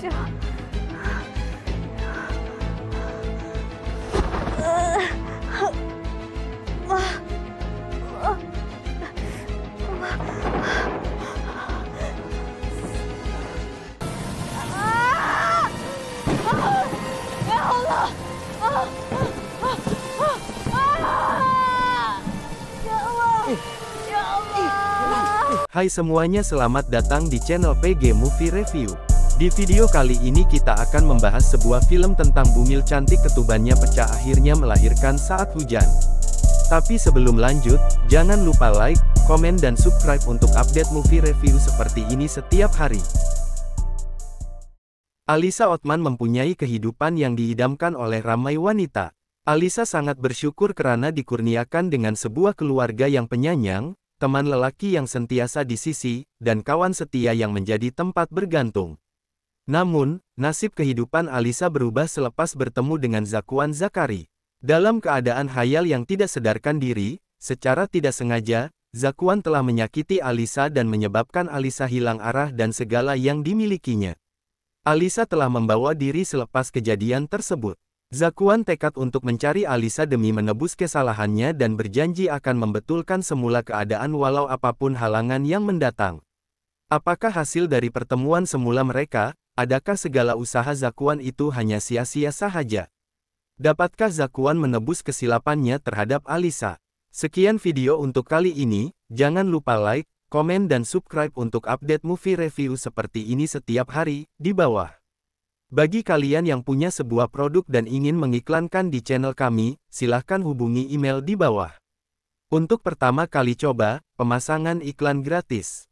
Ya! Hai semuanya selamat datang di channel PG Movie Review. Di video kali ini kita akan membahas sebuah film tentang bumil cantik ketubannya pecah akhirnya melahirkan saat hujan. Tapi sebelum lanjut, jangan lupa like, komen dan subscribe untuk update movie review seperti ini setiap hari. Alisa Otman mempunyai kehidupan yang diidamkan oleh ramai wanita. Alisa sangat bersyukur karena dikurniakan dengan sebuah keluarga yang penyayang, teman lelaki yang sentiasa di sisi, dan kawan setia yang menjadi tempat bergantung. Namun, nasib kehidupan Alisa berubah selepas bertemu dengan Zakuan Zakari. Dalam keadaan hayal yang tidak sedarkan diri, secara tidak sengaja, Zakuan telah menyakiti Alisa dan menyebabkan Alisa hilang arah dan segala yang dimilikinya. Alisa telah membawa diri selepas kejadian tersebut. Zakuan tekad untuk mencari Alisa demi menebus kesalahannya dan berjanji akan membetulkan semula keadaan walau apa pun halangan yang mendatang. Apakah hasil dari pertemuan semula mereka, adakah segala usaha Zakuan itu hanya sia-sia sahaja? Dapatkah Zakuan menebus kesilapannya terhadap Alisa? Sekian video untuk kali ini, jangan lupa like, komen dan subscribe untuk update movie review seperti ini setiap hari, di bawah. Bagi kalian yang punya sebuah produk dan ingin mengiklankan di channel kami, silahkan hubungi email di bawah. Untuk pertama kali coba, pemasangan iklan gratis.